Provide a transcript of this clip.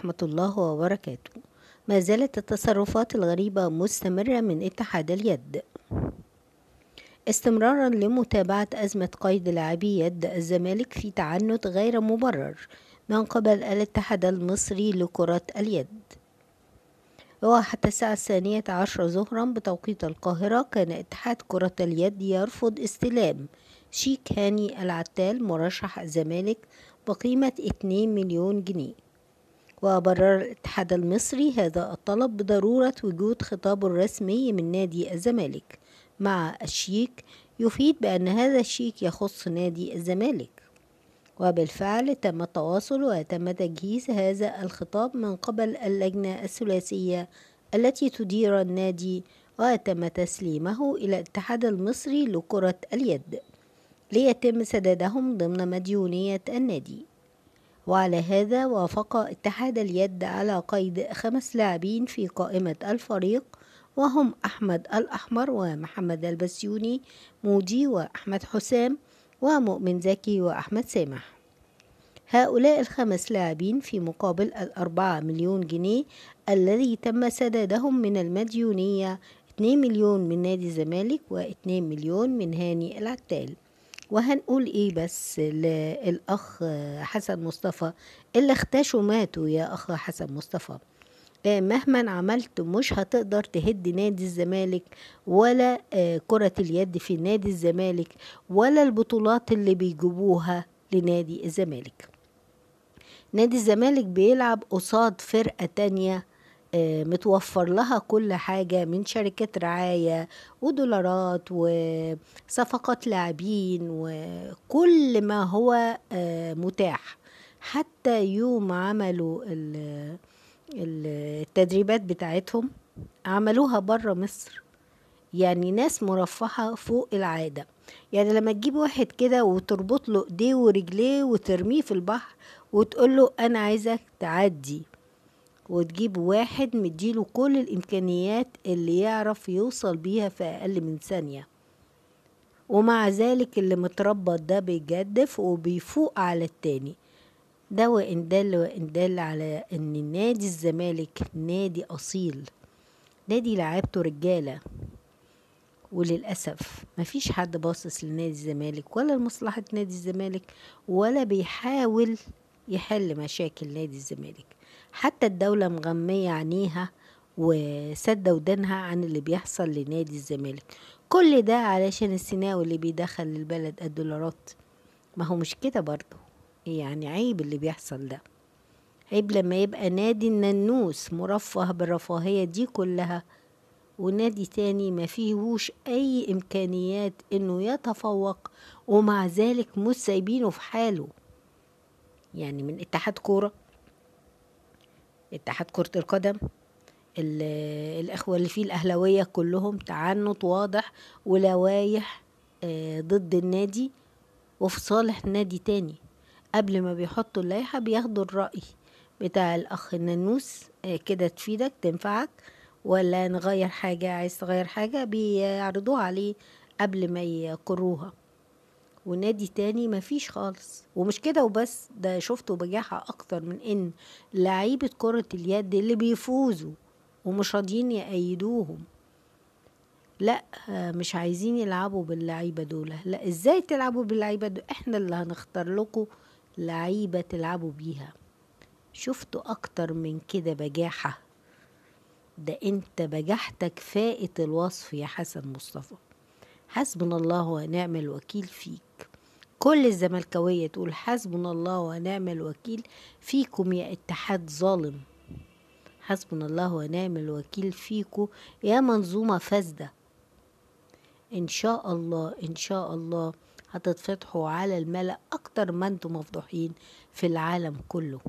ورحمة الله وبركاته. ما زالت التصرفات الغريبة مستمرة من اتحاد اليد. استمرارا لمتابعة أزمة قيد لاعبي يد الزمالك في تعنت غير مبرر من قبل الاتحاد المصري لكرة اليد. وحتى الساعة الثانية عشر ظهرا بتوقيت القاهرة كان اتحاد كرة اليد يرفض استلام شيك هاني العتال مرشح الزمالك بقيمة 2 مليون جنيه. وبرر الاتحاد المصري هذا الطلب بضرورة وجود خطاب رسمي من نادي الزمالك. مع الشيك يفيد بأن هذا الشيك يخص نادي الزمالك. وبالفعل تم التواصل وتم تجهيز هذا الخطاب من قبل اللجنة الثلاثية التي تدير النادي وتم تسليمه إلى الاتحاد المصري لكرة اليد ليتم سدادهم ضمن مديونية النادي. وعلى هذا وافق اتحاد اليد على قيد خمس لاعبين في قائمة الفريق وهم أحمد الأحمر ومحمد البسيوني مودي وأحمد حسام ومؤمن زكي وأحمد سامح. هؤلاء الخمس لاعبين في مقابل الأربعة مليون جنيه الذي تم سدادهم من المديونية 2 مليون من نادي الزمالك و2 مليون من هاني العتال. وهنقول إيه بس للاخ حسن مصطفى؟ اللي اختشوا ماتوا يا أخ حسن مصطفى. مهما عملت مش هتقدر تهد نادي الزمالك ولا كرة اليد في نادي الزمالك ولا البطولات اللي بيجيبوها لنادي الزمالك. نادي الزمالك بيلعب قصاد فرقة تانية متوفر لها كل حاجة من شركات رعاية ودولارات وصفقات لاعبين وكل ما هو متاح. حتى يوم عملوا التدريبات بتاعتهم عملوها بره مصر. يعني ناس مرفهة فوق العادة. يعني لما تجيب واحد كده وتربط له ايديه ورجليه وترميه في البحر وتقول له أنا عايزك تعدي. وتجيب واحد مديله كل الإمكانيات اللي يعرف يوصل بيها في أقل من ثانية. ومع ذلك اللي متربط ده بيجدف وبيفوق على التاني. ده وإن دل وإن دل على إن نادي الزمالك نادي أصيل. نادي لعبته رجالة. وللأسف مفيش حد باصص لنادي الزمالك ولا لمصلحة نادي الزمالك ولا بيحاول يحل مشاكل نادي الزمالك. حتى الدولة مغمية عينيها وسد ودانها عن اللي بيحصل لنادي الزمالك. كل ده علشان السيناوي اللي بيدخل للبلد الدولارات. ما هو مش كده برضه. يعني عيب اللي بيحصل ده. عيب لما يبقى نادي الننوس مرفه بالرفاهية دي كلها ونادي تاني ما فيهوش أي إمكانيات إنه يتفوق ومع ذلك مش سايبينه في حاله. يعني من اتحاد كورة اتحاد كرة القدم الإخوة اللي فيه الأهلوية كلهم تعنت واضح ولوايح ضد النادي وفي صالح نادي تاني. قبل ما بيحطوا اللائحة بياخدوا الرأي بتاع الأخ النانوس كده تفيدك تنفعك ولا نغير حاجة عايز تغير حاجة؟ بيعرضوها عليه قبل ما يقروها ونادي تاني مفيش خالص. ومش كده وبس ده شفته بجاحة أكتر من إن لعيبة كرة اليد اللي بيفوزوا ومش راضيين يأيدوهم. لا مش عايزين يلعبوا باللعيبة دول. لا إزاي تلعبوا باللعيبة دول؟ إحنا اللي هنختار لكم لعيبة تلعبوا بيها. شفتوا أكتر من كده بجاحة؟ ده أنت بجاحتك فائت الوصف يا حسن مصطفى. حسبنا الله ونعم الوكيل فيك. كل الزملكاوية تقول حسبنا الله ونعم الوكيل فيكم يا اتحاد ظالم. حسبنا الله ونعم الوكيل فيكم يا منظومة فاسدة. إن شاء الله إن شاء الله هتتفتحوا على الملأ أكتر ما أنتم مفضوحين في العالم كله.